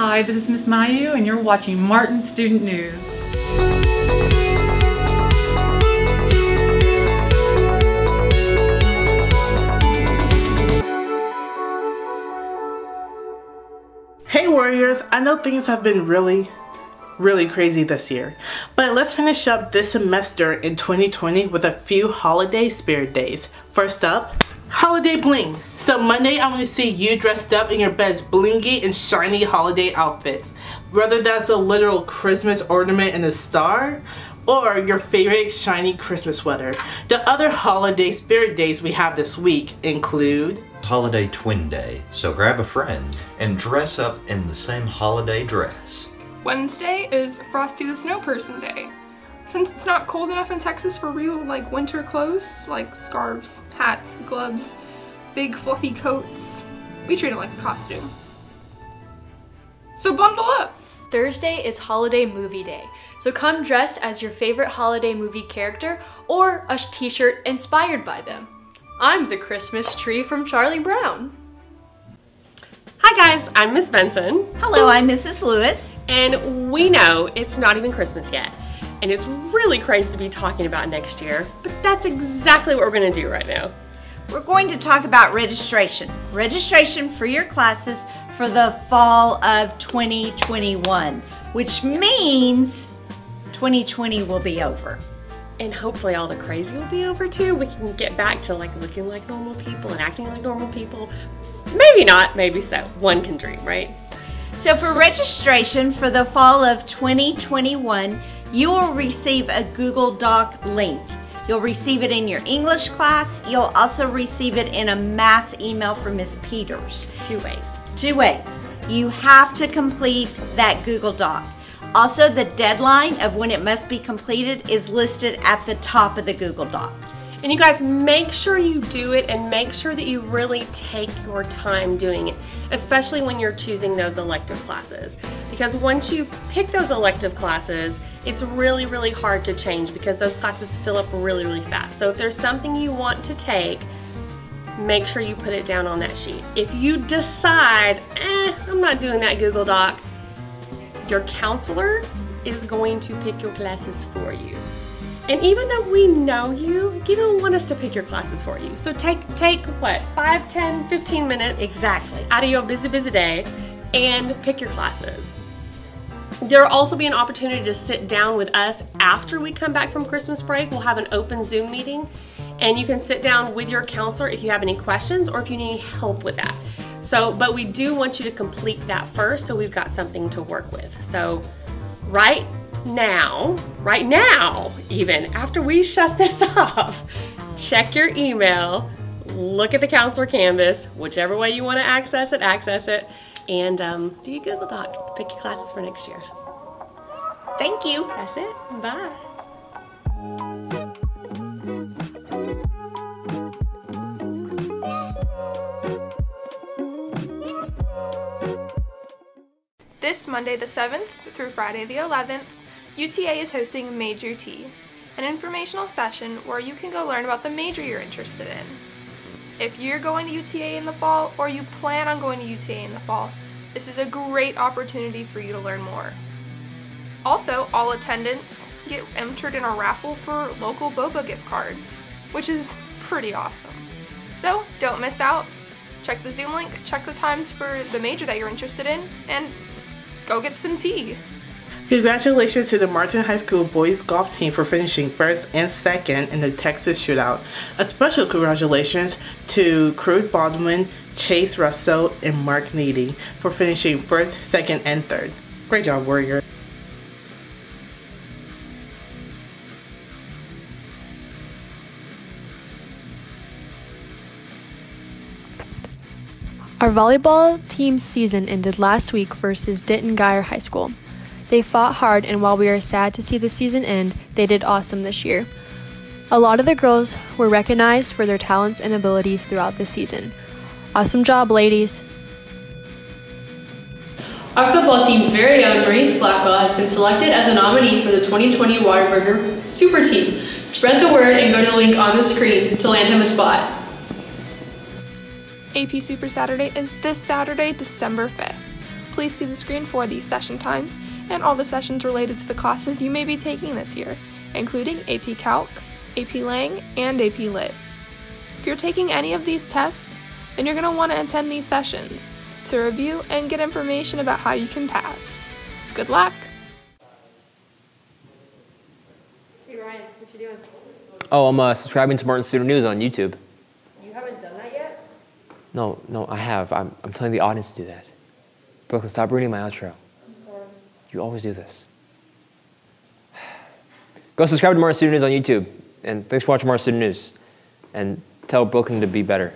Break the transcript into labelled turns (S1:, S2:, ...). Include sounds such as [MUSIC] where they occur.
S1: Hi, this is Miss Mayu and you're watching Martin Student News.
S2: Hey Warriors, I know things have been really, really crazy this year, but let's finish up this semester in 2020 with a few holiday spirit days. First up, holiday bling. So Monday I want to see you dressed up in your best blingy and shiny holiday outfits. Whether that's a literal Christmas ornament and a star, or your favorite shiny Christmas sweater. The other holiday spirit days we have this week include
S3: Holiday Twin Day, so grab a friend and dress up in the same holiday dress.
S4: Wednesday is Frosty the Snow Person Day. Since it's not cold enough in Texas for real like winter clothes, like scarves, hats, gloves, big fluffy coats, we treat it like a costume. So bundle up!
S5: Thursday is Holiday Movie Day, so come dressed as your favorite holiday movie character or a t-shirt inspired by them. I'm the Christmas tree from Charlie Brown.
S6: Hi guys, I'm Miss Benson.
S7: Hello, I'm Mrs. Lewis.
S6: And we know it's not even Christmas yet. And it's really crazy to be talking about next year, but that's exactly what we're gonna do right now.
S7: We're going to talk about registration. Registration for your classes for the fall of 2021, which means 2020 will be over.
S6: And hopefully all the crazy will be over too. We can get back to like looking like normal people and acting like normal people. Maybe not, maybe so. One can dream, right?
S7: So for registration for the fall of 2021, you will receive a Google Doc link. You'll receive it in your English class. You'll also receive it in a mass email from Miss Peters.
S6: Two ways.
S7: Two ways. You have to complete that Google Doc. Also, the deadline of when it must be completed is listed at the top of the Google Doc.
S6: And you guys make sure you do it and make sure that you really take your time doing it, especially when you're choosing those elective classes. Because once you pick those elective classes, it's really, really hard to change because those classes fill up really, really fast. So if there's something you want to take, make sure you put it down on that sheet. If you decide, eh, I'm not doing that Google Doc, your counselor is going to pick your classes for you. And even though we know you, you don't want us to pick your classes for you. So take, take what, 5, 10, 15 minutes
S7: Exactly.
S6: out of your busy, busy day and pick your classes. There will also be an opportunity to sit down with us after we come back from Christmas break. We'll have an open Zoom meeting and you can sit down with your counselor if you have any questions or if you need help with that. So, but we do want you to complete that first so we've got something to work with. So right now, right now, even after we shut this [LAUGHS] off, check your email, look at the counselor canvas, whichever way you want to access it, access it, and um, do your Google Doc. Pick your classes for next year.
S7: Thank you.
S6: That's it. Bye.
S4: This Monday the 7th through Friday the 11th, UTA is hosting Major T, an informational session where you can go learn about the major you're interested in. If you're going to UTA in the fall or you plan on going to UTA in the fall, this is a great opportunity for you to learn more. Also, all attendants get entered in a raffle for local boba gift cards, which is pretty awesome. So, don't miss out. Check the Zoom link, check the times for the major that you're interested in, and go get some tea.
S2: Congratulations to the Martin High School boys golf team for finishing first and second in the Texas Shootout. A special congratulations to Crude Baldwin, Chase Russell, and Mark Needy for finishing first, second, and third. Great job, Warrior.
S8: Our volleyball team season ended last week versus Denton Guyer High School. They fought hard, and while we are sad to see the season end, they did awesome this year. A lot of the girls were recognized for their talents and abilities throughout the season. Awesome job, ladies!
S5: Our football team's very own Maurice Blackwell has been selected as a nominee for the 2020 Whataburger Super Team. Spread the word and go to the link on the screen to land him a spot.
S4: AP Super Saturday is this Saturday, December 5th. Please see the screen for the session times and all the sessions related to the classes you may be taking this year, including AP Calc, AP Lang, and AP Lit. If you're taking any of these tests, then you're going to want to attend these sessions to review and get information about how you can pass. Good luck!
S5: Hey Ryan, what you doing?
S9: Oh, I'm uh, subscribing to Martin Student News on YouTube.
S5: You haven't done that yet?
S9: No, no, I have. I'm, I'm telling the audience to do that. Brooklyn, stop ruining my outro. You always do this. [SIGHS] Go subscribe to Martin Student News on YouTube. And thanks for watching Martin Student News. And tell Brooklyn to be better.